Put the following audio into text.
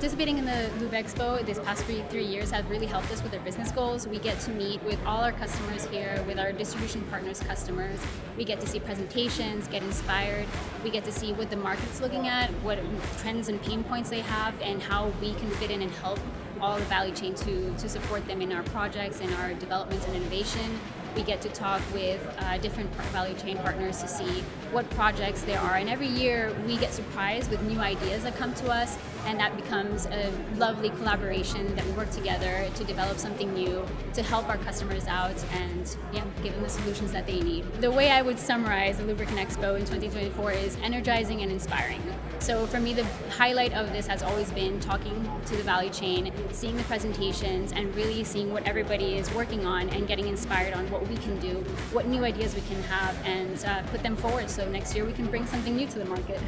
Participating in the Lube Expo this past three, three years has really helped us with our business goals. We get to meet with all our customers here, with our distribution partners' customers. We get to see presentations, get inspired. We get to see what the market's looking at, what trends and pain points they have, and how we can fit in and help all the value chain to, to support them in our projects, and our developments and innovation we get to talk with uh, different value chain partners to see what projects there are. And every year we get surprised with new ideas that come to us, and that becomes a lovely collaboration that we work together to develop something new to help our customers out and yeah, give them the solutions that they need. The way I would summarize the Lubricant Expo in 2024 is energizing and inspiring. So for me, the highlight of this has always been talking to the value chain, seeing the presentations, and really seeing what everybody is working on and getting inspired on what we can do, what new ideas we can have, and uh, put them forward so next year we can bring something new to the market.